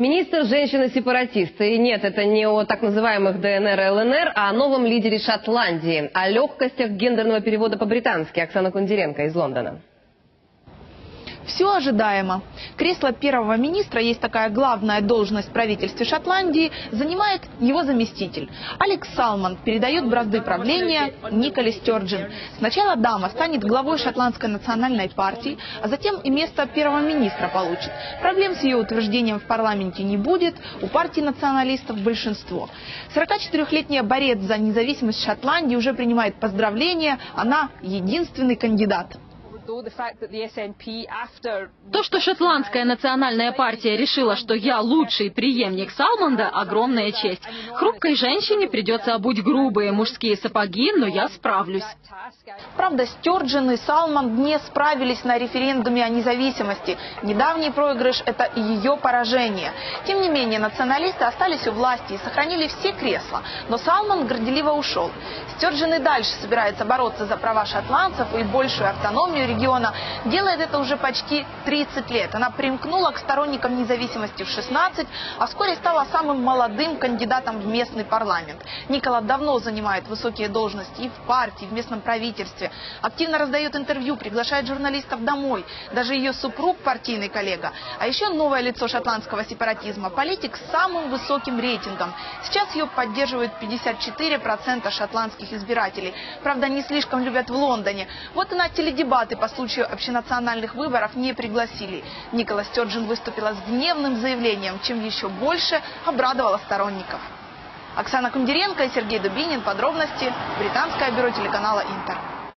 Министр женщины-сепаратисты. И нет, это не о так называемых ДНР и ЛНР, а о новом лидере Шотландии. О легкостях гендерного перевода по-британски. Оксана Кундеренко из Лондона. Все ожидаемо. Кресло первого министра, есть такая главная должность в правительстве Шотландии, занимает его заместитель. Алекс Салман передает бразды правления Николе Стёрджин. Сначала дама станет главой шотландской национальной партии, а затем и место первого министра получит. Проблем с ее утверждением в парламенте не будет, у партии националистов большинство. 44-летняя борец за независимость Шотландии уже принимает поздравления, она единственный кандидат. То, что шотландская национальная партия решила, что я лучший преемник Салмонда, огромная честь. Хрупкой женщине придется обуть грубые мужские сапоги, но я справлюсь. Правда, Стюарджин и Салман не справились на референдуме о независимости. Недавний проигрыш – это ее поражение. Тем не менее, националисты остались у власти и сохранили все кресла. Но Салман горделиво ушел. Стюарджин и дальше собирается бороться за права шотландцев и большую автономию региона. Делает это уже почти 30 лет. Она примкнула к сторонникам независимости в 16, а вскоре стала самым молодым кандидатом в местный парламент. Никола давно занимает высокие должности и в партии, и в местном правительстве. Активно раздает интервью, приглашает журналистов домой. Даже ее супруг партийный коллега. А еще новое лицо шотландского сепаратизма. Политик с самым высоким рейтингом. Сейчас ее поддерживают 54% шотландских избирателей. Правда, не слишком любят в Лондоне. Вот и на теледебаты по случаю общенациональных выборов не пригласили. Никола Стёрджин выступила с гневным заявлением, чем еще больше обрадовала сторонников. Оксана Кундеренко и Сергей Дубинин. Подробности. Британское бюро телеканала «Интер».